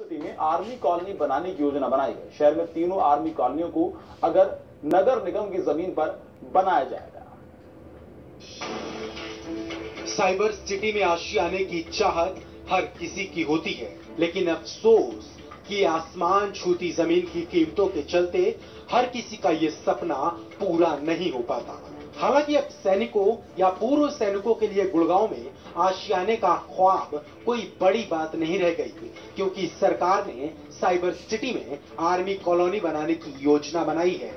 City में army colony बनाने की योजना बनाई गई। शहर में तीनों आर्मी कॉलोनियों को अगर नगर निगम की ज़मीन पर बनाया जाएगा। साइबर सिटी में आशियाने की चाहत हर किसी की होती है, लेकिन अफसोस कि आसमान छूती ज़मीन की कीमतों के चलते हर किसी का ये सपना पूरा नहीं हो पाता। हालाँकि अब सैनिकों या पूर्व सैनिकों के लिए गुड़गांव में आशियाने का ख्वाब कोई बड़ी बात नहीं रह गई, क्योंकि सरकार ने साइबर सिटी में आर्मी कॉलोनी बनाने की योजना बनाई है।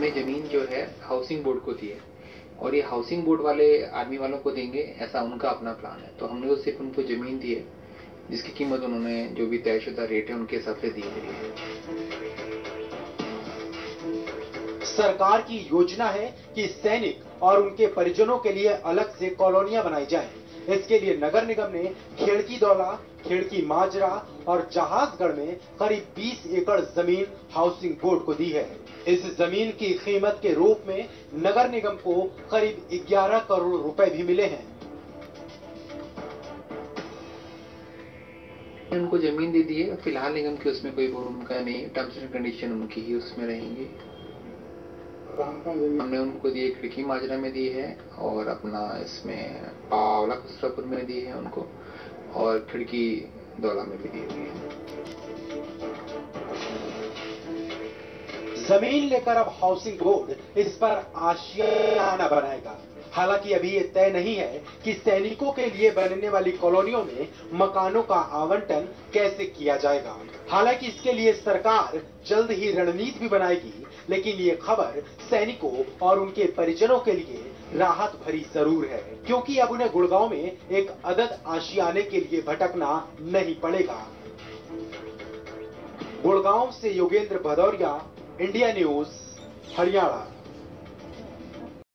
में ज़मीन जो है हाउसिंग बोर्ड को दी है, और ये हाउसिंग बोर्ड वाले आर्मी वालों को देंगे, ऐसा उनका अपना प्लान है। तो हमने तो सिर्फ़ उनको ज़मीन दी है, जिसकी कीमत उन्होंने जो भी तयशुदा रेट है, उनके हिसाब से दी है। सरकार की योजना है कि सैनिक और उनके परिजनों के लिए अलग से कॉलोनियाँ बनाई जाए। इसके लिए नगर निगम ने खेड़की दौला, खेड़की माजरा और जहाजगढ़ में करीब 20 एकड़ ज़मीन हाउसिंग बोर्ड को दी है। इस ज़मीन की कीमत के रूप में नगर निगम को करीब 11 करोड़ रुपए भी मिले हैं। उनको ज़मीन दे दी है, फ़िलहाल निगम की उसमें कोई उनका नहीं टर्म्स एंड कंडीशन उनकी ही उसमें रहेंगी। हमने उनको दिए खिड़की माजरा में दी है और अपना इसमें पावला खुसरापुर में दी है उनको और खिड़की दौला में भी दी हुई है। ज़मीन लेकर अब हाउसिंग बोर्ड इस पर आशियाना बनाएगा। हालाँकि अभी ये तय नहीं है कि सैनिकों के लिए बनने वाली कॉलोनियों में मकानों का आवंटन कैसे किया जाएगा। हालाँकि इसके लिए सरकार जल्द ही रणनीति भी बनाएगी, लेकिन ये खबर सैनिकों और उनके परिजनों के लिए राहत भरी ज़रूर है, क्योंकि अब उन्हें गुड़गांव में एक अदद आशियाने के लिए भटकना नहीं पड़ेगा। गुड़गांव से योगेंद्र भदौरिया इंडिया न्यूज़ हरियाणा।